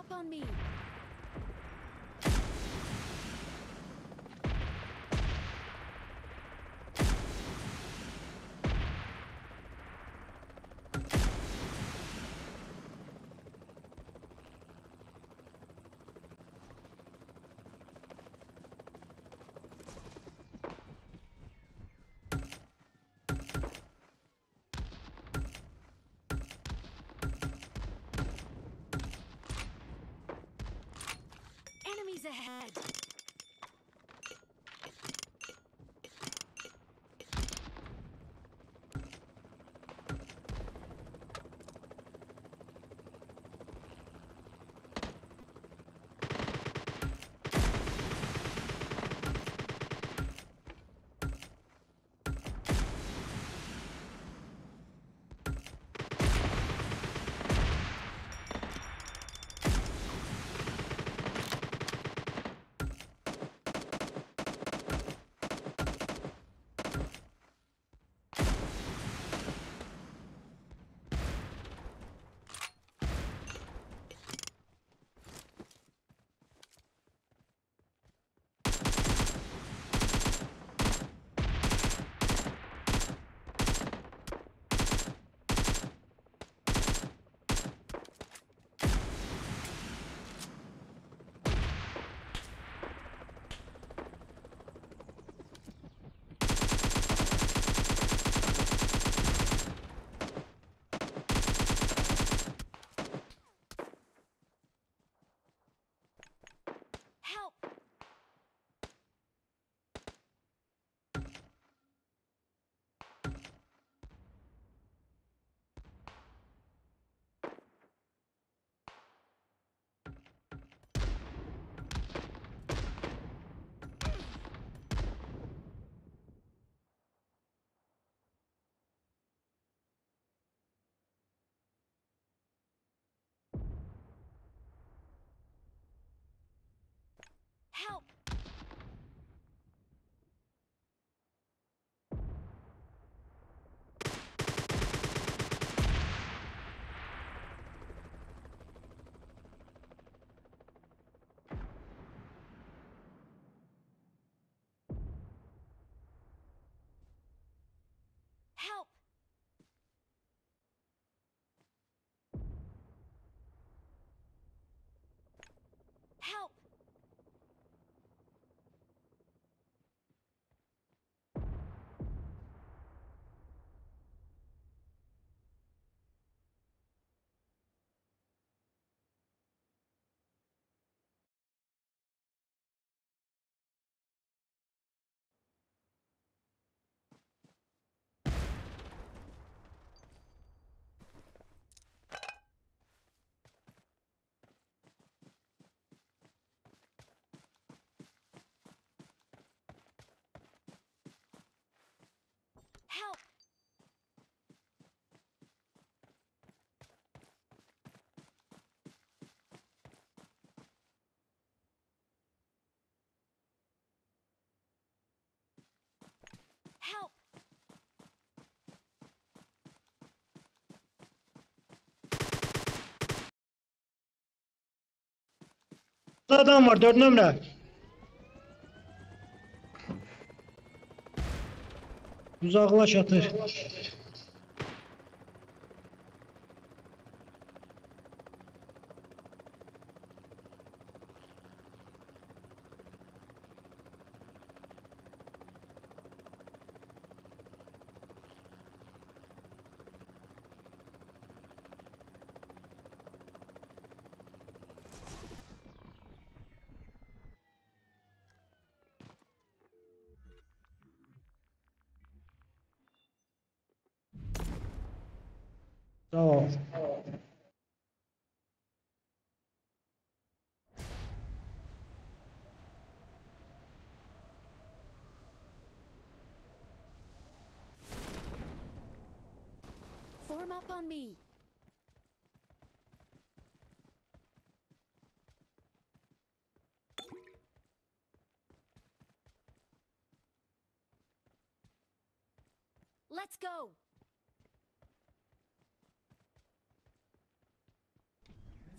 up on me. Enemies ahead. Help! Help! Help! Help! Adam var dört numara. Uzaklaş atır. Ol. Form up on me. Let's go.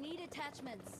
Need attachments.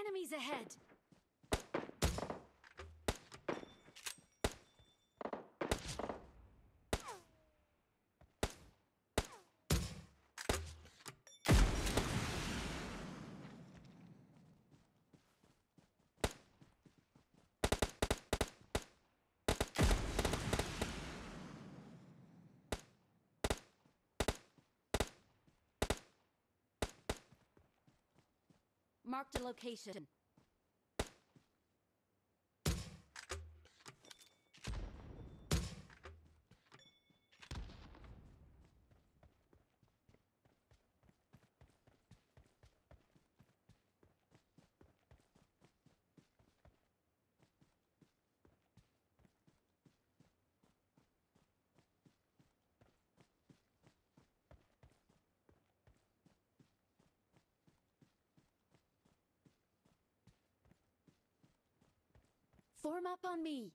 Enemies ahead! Marked a location. Form up on me.